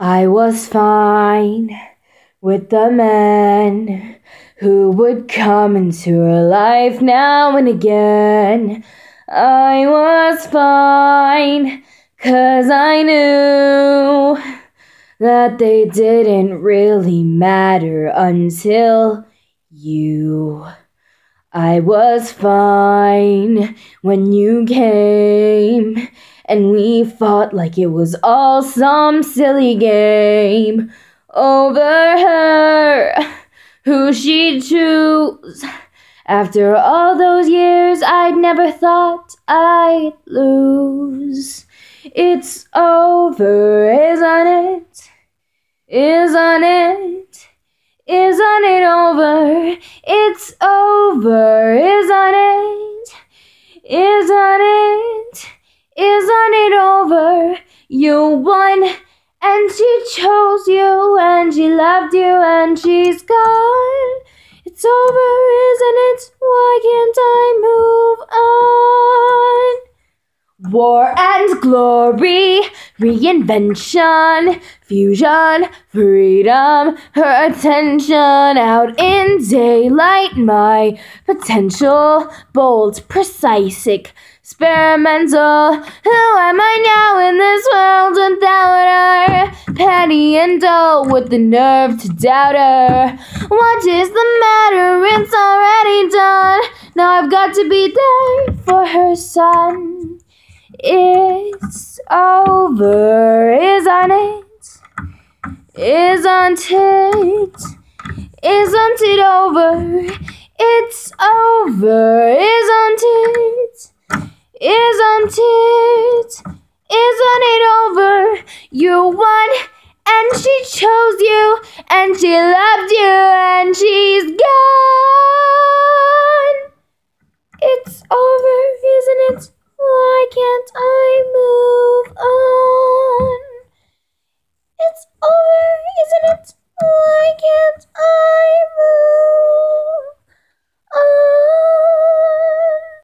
I was fine with the men who would come into her life now and again. I was fine, cause I knew that they didn't really matter until you. I was fine when you came, and we fought like it was all some silly game over her, who she'd choose. After all those years, I'd never thought I'd lose. It's over, isn't it? Isn't it? Isn't it over? It's over, isn't it? Isn't it? Isn't it over? You won, and she chose you, and she loved you, and she's gone. It's over, isn't it? Why can't I move on? War and glory, reinvention, fusion, freedom, her attention out in daylight, my potential, bold, precise, experimental. Who am I now in this world without her? Petty and dull with the nerve to doubt her. What is the matter? It's already done. Now I've got to be there for her son. It's over, isn't it? Isn't it? Isn't it over? It's over, isn't it? Isn't it? Isn't it over? You won, and she chose you, and she loved you, and she's gone. can't I move on?